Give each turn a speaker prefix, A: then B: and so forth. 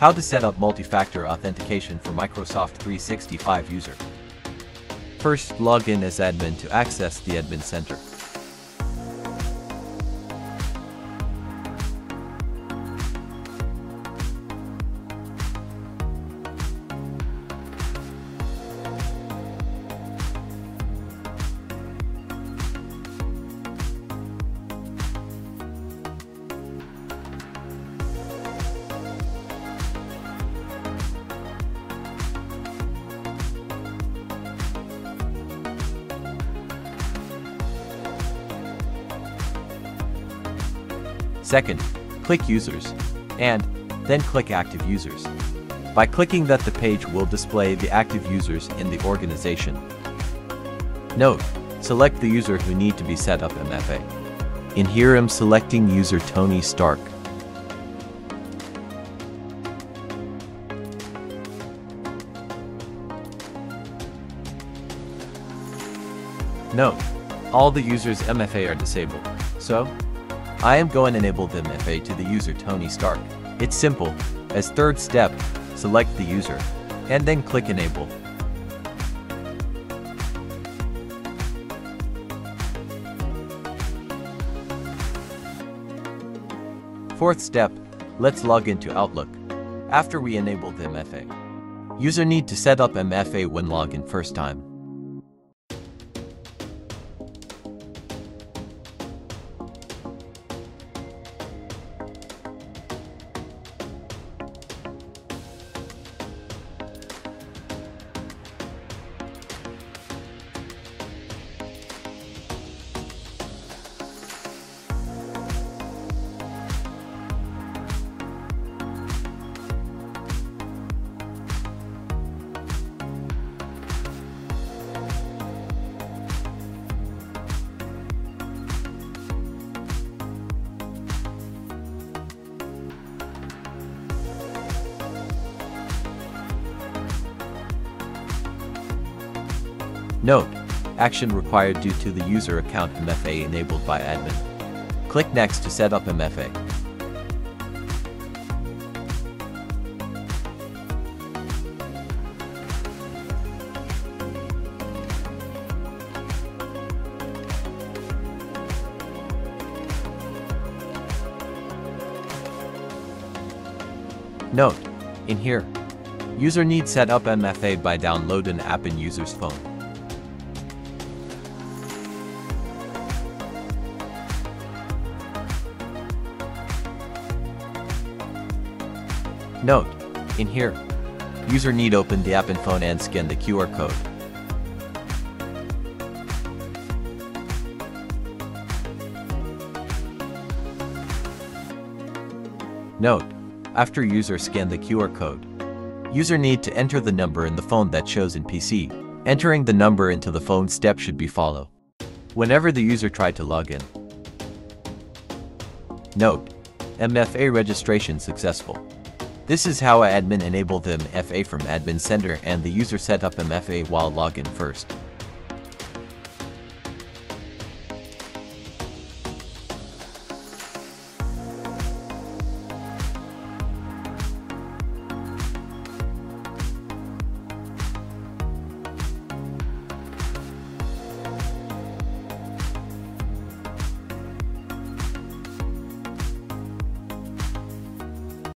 A: How to set up multi-factor authentication for Microsoft 365 user. First, log in as admin to access the admin center. Second, click Users, and then click Active Users. By clicking that the page will display the active users in the organization. Note, select the user who need to be set up MFA. In here I'm selecting user Tony Stark. Note, all the users MFA are disabled, so I am going to enable MFA to the user Tony Stark. It's simple. As third step, select the user, and then click Enable. Fourth step, let's log into Outlook. After we enable the MFA, user need to set up MFA when login first time. Note, action required due to the user account MFA enabled by admin. Click Next to set up MFA. Note, in here, user needs set up MFA by download an app in user's phone. Note, in here, user need open the app in phone and scan the QR code. Note, after user scan the QR code, user need to enter the number in the phone that shows in PC. Entering the number into the phone step should be follow. Whenever the user try to log in. Note, MFA registration successful. This is how admin enable the MFA from admin center and the user set up MFA while login first.